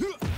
Huh!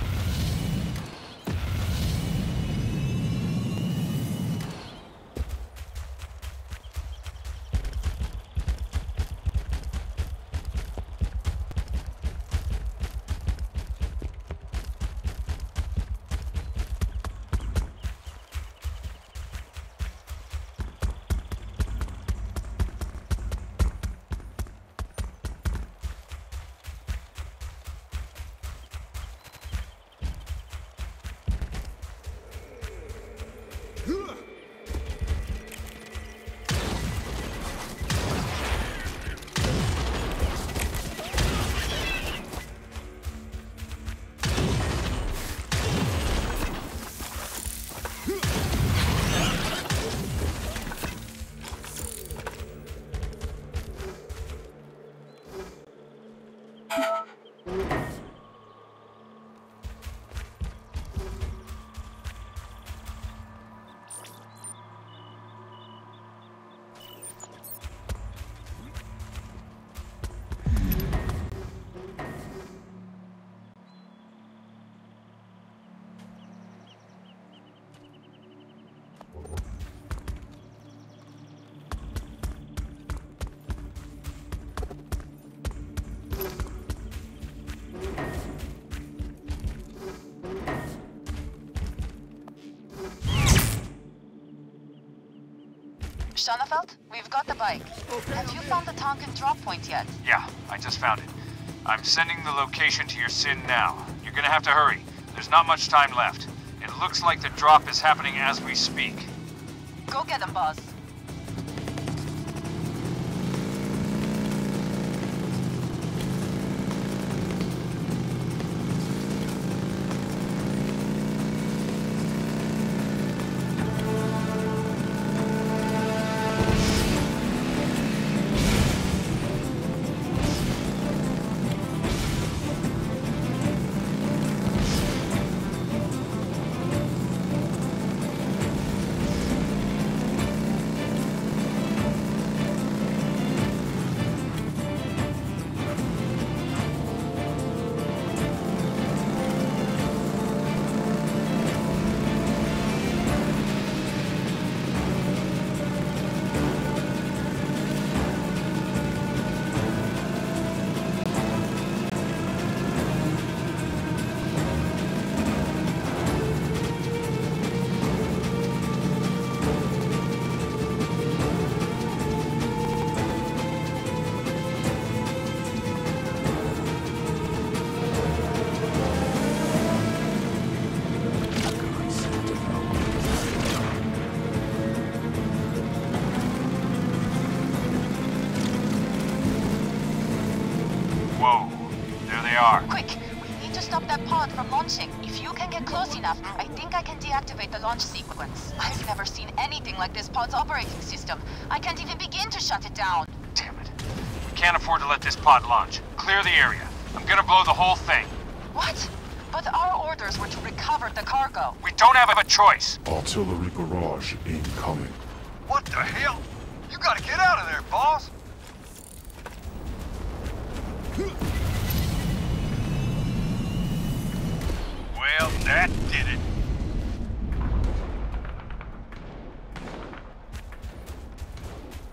Schoenfeld, we've got the bike. Have you found the Tonkin drop point yet? Yeah, I just found it. I'm sending the location to your SIN now. You're gonna have to hurry. There's not much time left. It looks like the drop is happening as we speak. Go get him, boss. Are. Quick! We need to stop that pod from launching. If you can get close enough, I think I can deactivate the launch sequence. I've never seen anything like this pod's operating system. I can't even begin to shut it down. Damn it. We can't afford to let this pod launch. Clear the area. I'm gonna blow the whole thing. What? But our orders were to recover the cargo. We don't have a choice. Artillery barrage incoming. What the hell? You gotta get out that did it.